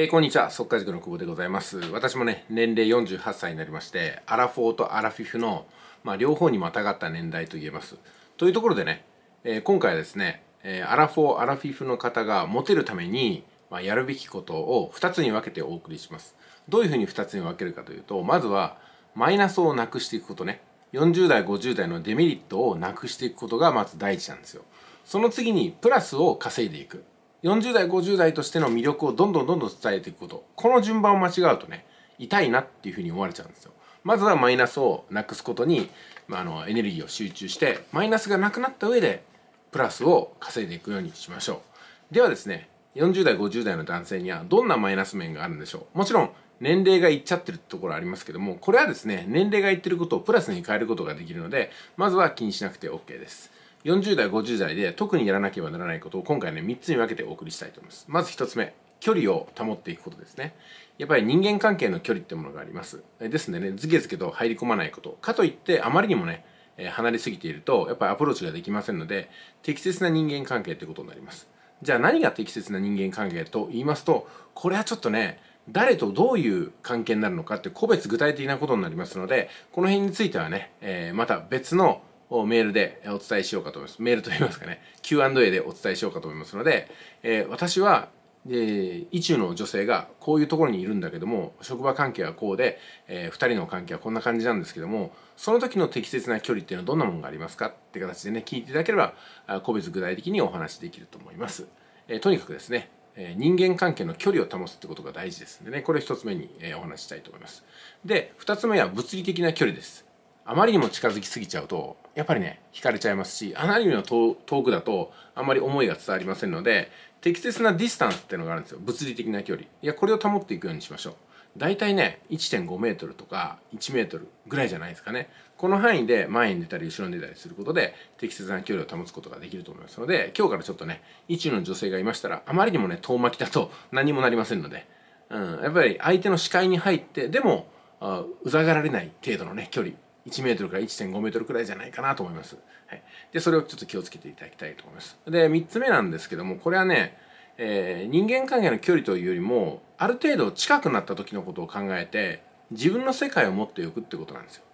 えー、こんにちは、速稼塾の久保でございます。私もね、年齢48歳になりまして、アラフォーとアラフィフの、まあ、両方にまたがった年代と言えます。というところでね、えー、今回はですね、えー、アラフォー、アラフィフの方がモテるために、まあ、やるべきことを2つに分けてお送りします。どういうふうに2つに分けるかというと、まずは、マイナスをなくしていくことね。40代、50代のデメリットをなくしていくことがまず第一なんですよ。その次に、プラスを稼いでいく。40代50代としての魅力をどんどんどんどん伝えていくこと。この順番を間違うとね痛いなっていうふうに思われちゃうんですよ。まずはマイナスをなくすことに、まあ、あのエネルギーを集中してマイナスがなくなった上でプラスを稼いでいくようにしましょう。ではですね40代50代の男性にはどんなマイナス面があるんでしょう。もちろん年齢がいっちゃってるところありますけどもこれはですね年齢がいってることをプラスに変えることができるのでまずは気にしなくて OK です。40代50代で特にやらなければならないことを今回ね3つに分けてお送りしたいと思います。まず1つ目距離を保っていくことですね。やっぱり人間関係の距離ってものがあります。ですのでねズケズケと入り込まないこと。かといってあまりにもね離れすぎているとやっぱりアプローチができませんので適切な人間関係ということになります。じゃあ何が適切な人間関係と言いますとこれはちょっとね誰とどういう関係になるのかって個別具体的なことになりますのでこの辺についてはね、えー、また別のをメールでお伝えしようかと思います。メールといいますかね、Q&A でお伝えしようかと思いますので、えー、私は、えー、意中の女性がこういうところにいるんだけども、職場関係はこうで、えー、2人の関係はこんな感じなんですけども、その時の適切な距離っていうのはどんなものがありますかって形でね、聞いていただければ、個別具体的にお話できると思います。えー、とにかくですね、人間関係の距離を保つってことが大事ですんでね、これ1つ目にお話したいと思います。で、2つ目は物理的な距離です。あまりにも近づきすぎちゃうとやっぱりね惹かれちゃいますしあまりにも遠くだとあまり思いが伝わりませんので適切なディスタンスっていうのがあるんですよ。物理的な距離。いやこれを保っていくようにしましょう。大体ね1.5メートルとか1メートルぐらいじゃないですかね。この範囲で前に出たり後ろに出たりすることで適切な距離を保つことができると思いますので今日からちょっとね意中の女性がいましたらあまりにもね遠巻きだと何もなりませんので、うん、やっぱり相手の視界に入ってでもうざがられない程度のね距離。1メートルから1.5メートルくらいじゃないかなと思います。はい、でそれをちょっと気をつけていただきたいと思います。で3つ目なんですけどもこれはね、えー、人間関係の距離というよりもある程度近くなった時のことを考えて自分の世界を持っておくってことなんですよ。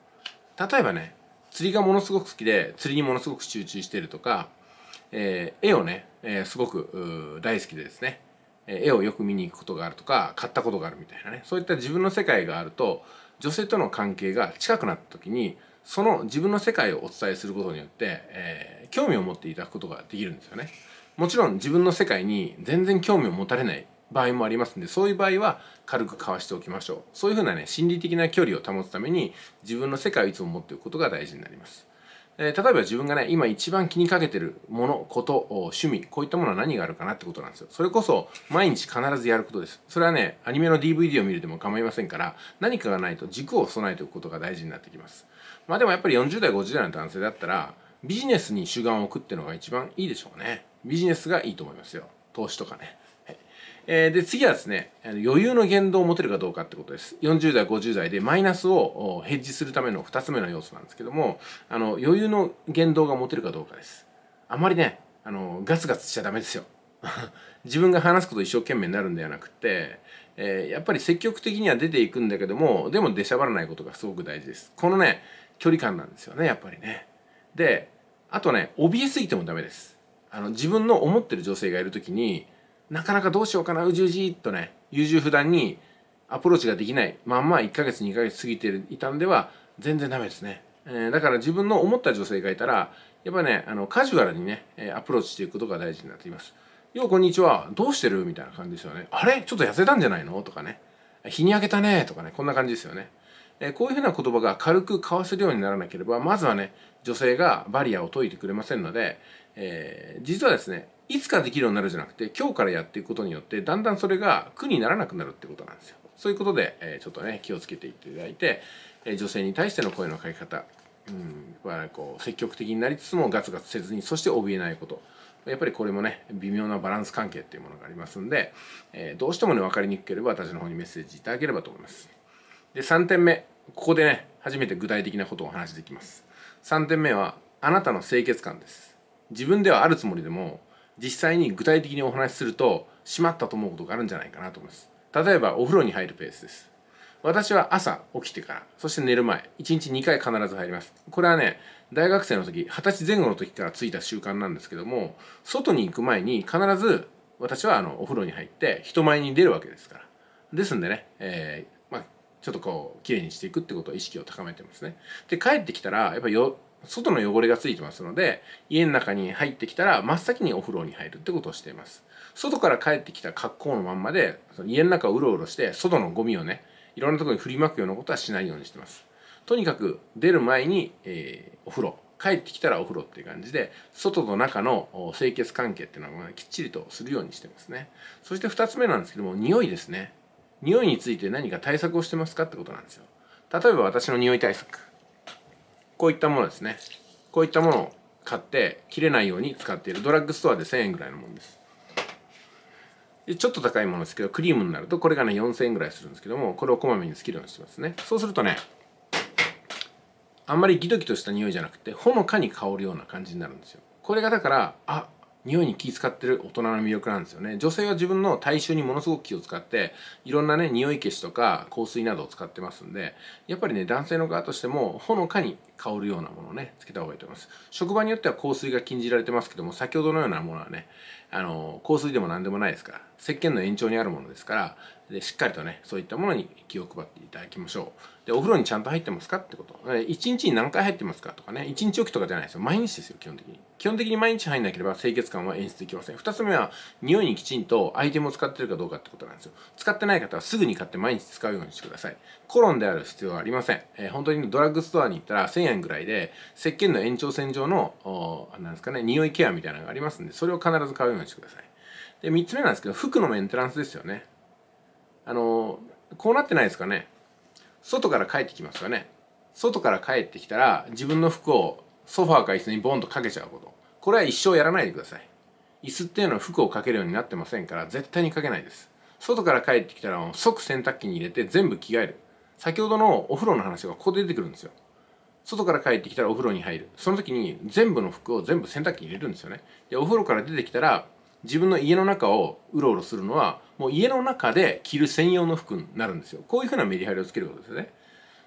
例えばね釣りがものすごく好きで釣りにものすごく集中しているとか、えー、絵をね、えー、すごく大好きでですね絵をよく見に行くことがあるとか買ったことがあるみたいなねそういった自分の世界があると女性との関係が近くなった時にその自分の世界をお伝えすることによって、えー、興味を持っていただくことができるんですよね。もちろん自分の世界に全然興味を持たれない場合もありますんでそういう場合は軽く交わしておきましょうそういうふうなね心理的な距離を保つために自分の世界をいつも持っておくことが大事になりますえー、例えば自分がね今一番気にかけてるものこと趣味こういったものは何があるかなってことなんですよ。それこそ毎日必ずやることです。それはねアニメの DVD を見るでも構いませんから何かがないと軸を備えておくことが大事になってきます。まあでもやっぱり40代50代の男性だったらビジネスに主眼を置くっていうのが一番いいでしょうね。ビジネスがいいと思いますよ。投資とかね。えー、で次はですね余裕の言動を持てるかどうかってことです。40代50代でマイナスをヘッジするための2つ目の要素なんですけどもあの余裕の言動が持てるかどうかです。あまりねあのガツガツしちゃダメですよ。自分が話すこと一生懸命になるんではなくて、えー、やっぱり積極的には出ていくんだけどもでも出しゃばらないことがすごく大事です。このね距離感なんですよねやっぱりね。であとね怯えすぎてもダメです。あの自分の思ってる女性がいる時になかなかどうしようかな。うじうじっとね優柔不断にアプローチができない。まんま1ヶ月2ヶ月過ぎていたんでは全然ダメですね、えー、だから自分の思った女性がいたらやっぱねあのカジュアルにねアプローチしていくことが大事になっていますようこんにちは。どうしてる？みたいな感じですよねあれ？ちょっと痩せたんじゃないの？とかね日に焼けたねとかね。こんな感じですよね。えこういうふうな言葉が軽く交わせるようにならなければまずはね女性がバリアを解いてくれませんので、えー、実はですねいつかできるようになるじゃなくて今日からやっていくことによってだんだんそれが苦にならなくなるってことなんですよ。そういうことで、えー、ちょっとね気をつけていっていただいて、え、女性に対しての声のかけ方うんはこう積極的になりつつもガツガツせずにそして怯えないこと。やっぱりこれもね微妙なバランス関係っていうものがありますんで、えー、どうしてもね分かりにくければ私の方にメッセージいただければと思います。で3点目ここでね初めて具体的なことをお話しできます。3点目はあなたの清潔感です。自分ではあるつもりでも実際に具体的にお話しするとしまったと思うことがあるんじゃないかなと思います。例えばお風呂に入るペースです。私は朝起きてからそして寝る前1日2回必ず入ります。これはね大学生の時二十歳前後の時からついた習慣なんですけども外に行く前に必ず私はあのお風呂に入って人前に出るわけですから。ですんでね、え、ちょっとこう綺麗にしていくってことを意識を高めてますね。で帰ってきたらやっぱよ外の汚れがついてますので家の中に入ってきたら真っ先にお風呂に入るってことをしています。外から帰ってきた格好のまんまでその家の中をうろうろして外のゴミをねいろんなところに振りまくようなことはしないようにしてます。とにかく出る前に、えー、お風呂。帰ってきたらお風呂っていう感じで外と中の清潔関係っていうのはきっちりとするようにしてますね。そして2つ目なんですけども匂いですね。匂いについて何か対策をしてますかってことなんですよ。例えば私の匂い対策。こういったものですね。こういったものを買って切れないように使っている。ドラッグストアで1000円ぐらいのものです。でちょっと高いものですけどクリームになるとこれがね4000円ぐらいするんですけどもこれをこまめにつけるようにしてますね。そうするとねあんまりギトギトした匂いじゃなくてほのかに香るような感じになるんですよ。これがだからあ匂いに気使ってる大人の魅力なんですよね。女性は自分の体臭にものすごく気を使っていろんなね匂い消しとか香水などを使ってますんでやっぱりね男性の側としてもほのかに香るようなものをねつけた方がいいと思います。職場によっては香水が禁じられてますけども先ほどのようなものはねあの香水でも何でもないですから石鹸の延長にあるものですからでしっかりとねそういったものに気を配っていただきましょう。でお風呂にちゃんと入ってますかってこと。1日に何回入ってますかとかね1日おきとかじゃないですよ。毎日ですよ基本的に。基本的に毎日入んなければ清潔感は演出できません。2つ目は匂いにきちんとアイテムを使ってるかどうかってことなんですよ。使ってない方はすぐに買って毎日使うようにしてください。コロンである必要はありません、えー、本当にドラッグストアに行ったら1000円ぐらいで石鹸の延長線上のなんですかね匂いケアみたいなのがありますんでそれを必ず買うようにしてください。で3つ目なんですけど服のメンテナンスですよね。あのこうなってないですかね。外から帰ってきますよね。外から帰ってきたら自分の服をソファーか椅子にボンとかけちゃうこと。これは一生やらないでください。椅子っていうのは服をかけるようになってませんから絶対にかけないです。外から帰ってきたら即洗濯機に入れて全部着替える。先ほどのお風呂の話がここで出てくるんですよ。外から帰ってきたらお風呂に入る。その時に全部の服を全部洗濯機に入れるんですよね。でお風呂から出てきたら自分の家の中をうろうろするのはもう家の中で着る専用の服になるんですよ。こういうふうなメリハリをつけることですよね。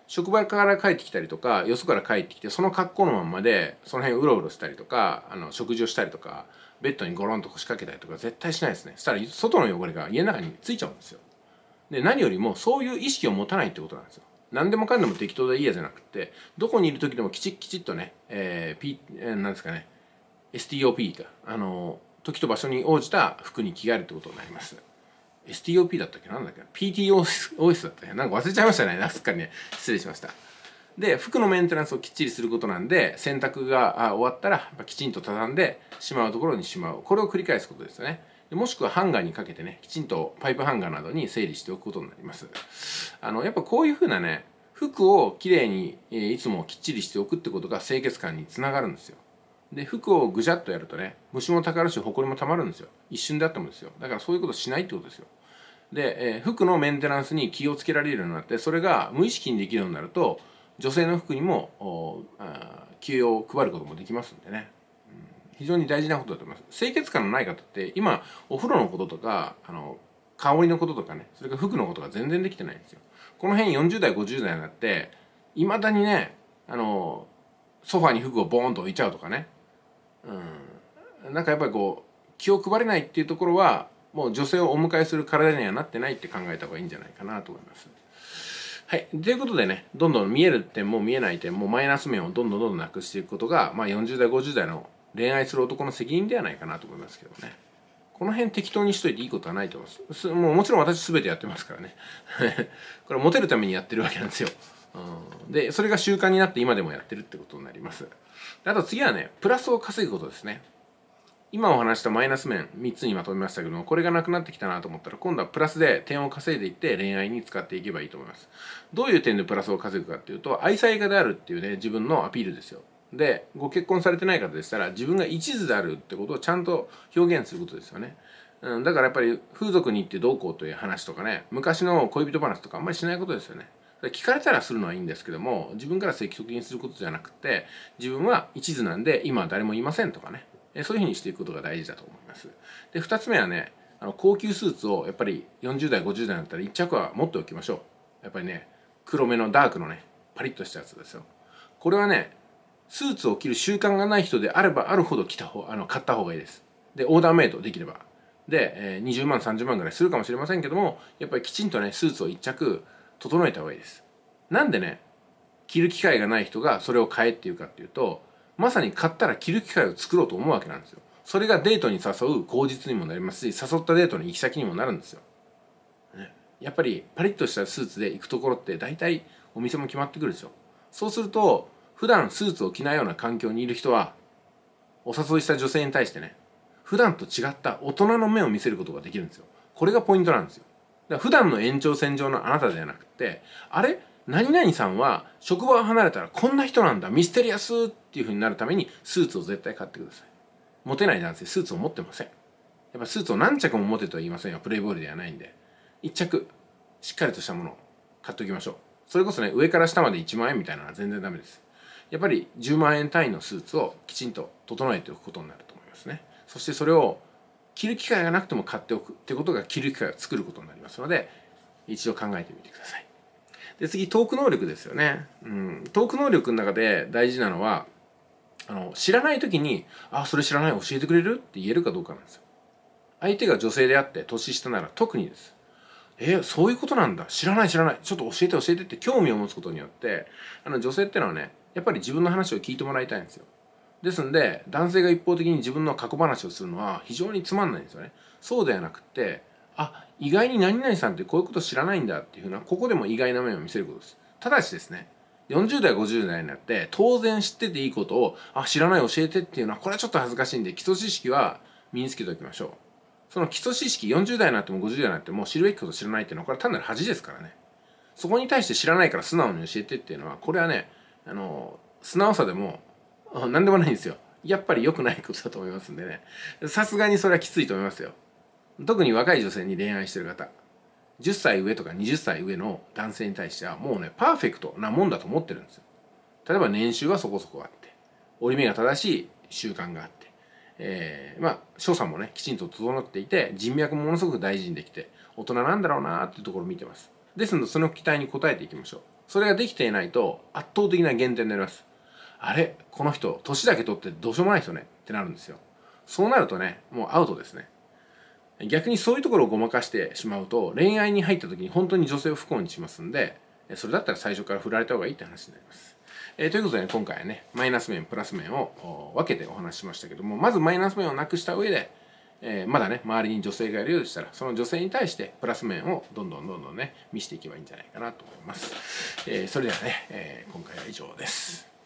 職場から帰ってきたりとかよそから帰ってきてその格好のままでその辺うろうろしたりとかあの食事をしたりとかベッドにゴロンと腰掛けたりとか絶対しないですね。そしたら外の汚れが家の中についちゃうんですよ。で何よりもそういう意識を持たないってことなんですよ。何でもかんでも適当でいいやじゃなくてどこにいる時でもきちっきちっとね、えー、P えー、なんですかね STOP かあの時と場所に応じた服に着替えるってことになります。STOP だったっけ？なんだっけ？PTOS だったっけ？なんか忘れちゃいましたね。すっかりね。失礼しました。で服のメンテナンスをきっちりすることなんで洗濯が終わったらきちんと畳んでしまうところにしまう。これを繰り返すことですよね。もしくはハンガーにかけてねきちんとパイプハンガーなどに整理しておくことになります。あのやっぱこういうふうなね服をきれいにえいつもきっちりしておくってことが清潔感につながるんですよ。で服をぐじゃっとやるとね虫もたかるし埃もたまるんですよ。一瞬であってもですよ。だからそういうことしないってことですよ。で、えー、服のメンテナンスに気をつけられるようになってそれが無意識にできるようになると女性の服にも気を配ることもできますんでね、うん、非常に大事なことだと思います。清潔感のない方って今お風呂のこととかあの香りのこととかねそれから服のことが全然できてないんですよ。この辺40代50代になっていまだにねあのソファに服をボーンと置いちゃうとかね。うん、なんかやっぱりこう気を配れないっていうところはもう女性をお迎えする体にはなってないって考えた方がいいんじゃないかなと思います。はい。ということでね、どんどん見える点も見えない点もマイナス面をどんどんどんどんなくしていくことが、まあ40代、50代の恋愛する男の責任ではないかなと思いますけどね。この辺適当にしといていいことはないと思います。もうもちろん私全てやってますからね。これモテるためにやってるわけなんですよ。うん、で、それが習慣になって今でもやってるってことになります。あと次はね、プラスを稼ぐことですね。今お話したマイナス面3つにまとめましたけども、これがなくなってきたなと思ったら、今度はプラスで点を稼いでいって恋愛に使っていけばいいと思います。どういう点でプラスを稼ぐかっていうと、愛妻家であるっていうね、自分のアピールですよ。で、ご結婚されてない方でしたら、自分が一途であるってことをちゃんと表現することですよね。うん、だからやっぱり風俗に行ってどうこうという話とかね、昔の恋人話とかあんまりしないことですよね。聞かれたらするのはいいんですけども自分から積極的にすることじゃなくて自分は一途なんで今は誰もいませんとかねそういうふうにしていくことが大事だと思います。で2つ目はねあの高級スーツをやっぱり40代50代だったら1着は持っておきましょう。やっぱりね黒めのダークのねパリッとしたやつですよ。これはねスーツを着る習慣がない人であればあるほど着た方あの買った方がいいです。でオーダーメイドできれば。で、えー、20万30万ぐらいするかもしれませんけどもやっぱりきちんとねスーツを1着整えた方がいいです。なんでね着る機会がない人がそれを買えっていうかっていうとまさに買ったら着る機会を作ろうと思うわけなんですよ。それがデートに誘う口実にもなりますし誘ったデートの行き先にもなるんですよ、ね、やっぱりパリッとしたスーツで行くところって大体お店も決まってくるでしょ。そうすると普段スーツを着ないような環境にいる人はお誘いした女性に対してね普段と違った大人の目を見せることができるんですよ。これがポイントなんですよ。だから普段の延長線上のあなたではなくてあれ？何々さんは職場を離れたらこんな人なんだミステリアスっていうふうになるためにスーツを絶対買ってください。モテない男性スーツを持ってません。やっぱスーツを何着も持てとは言いませんよプレイボールではないんで1着しっかりとしたものを買っておきましょう。それこそね上から下まで1万円みたいなのは全然ダメです。やっぱり10万円単位のスーツをきちんと整えておくことになると思いますね。そしてそれを着る機会がなくても買っておくってことが着る機会を作ることになりますので一度考えてみてください。で次トーク能力ですよね、うん、トーク能力の中で大事なのはあの知らない時に「あそれ知らない教えてくれる?」って言えるかどうかなんですよ。相手が女性であって年下なら特にです。えー、そういうことなんだ。知らない知らない。ちょっと教えて教えてって興味を持つことによってあの女性ってのはねやっぱり自分の話を聞いてもらいたいんですよ。ですんで男性が一方的に自分の過去話をするのは非常につまんないんですよね。そうではなくってあ意外に何々さんってこういうこと知らないんだっていうふうなここでも意外な面を見せることです。ただしですね40代50代になって当然知ってていいことをあ知らない教えてっていうのはこれはちょっと恥ずかしいんで基礎知識は身につけておきましょう。その基礎知識40代になっても50代になっても知るべきこと知らないっていうのはこれは単なる恥ですからね。そこに対して知らないから素直に教えてっていうのはこれはねあの素直さでも何でもないんですよ。やっぱり良くないことだと思いますんでね。さすがにそれはきついと思いますよ。特に若い女性に恋愛してる方10歳上とか20歳上の男性に対してはもうねパーフェクトなもんだと思ってるんですよ。例えば年収はそこそこあって折り目が正しい習慣があって、えー、まあ所作もねきちんと整っていて人脈ものすごく大事にできて大人なんだろうなっていうところを見てます。ですのでその期待に応えていきましょう。それができていないと圧倒的な減点になります。あれこの人年だけ取ってどうしようもない人ねってなるんですよ。そうなるとねもうアウトですね。逆にそういうところをごまかしてしまうと恋愛に入った時に本当に女性を不幸にしますんでそれだったら最初から振られた方がいいって話になります。えー、ということで、ね、今回はねマイナス面プラス面を分けてお話ししましたけどもまずマイナス面をなくした上で、えー、まだね周りに女性がいるようでしたらその女性に対してプラス面をどんどんどんどんね見せていけばいいんじゃないかなと思います。えー、それではね、え今回は以上です。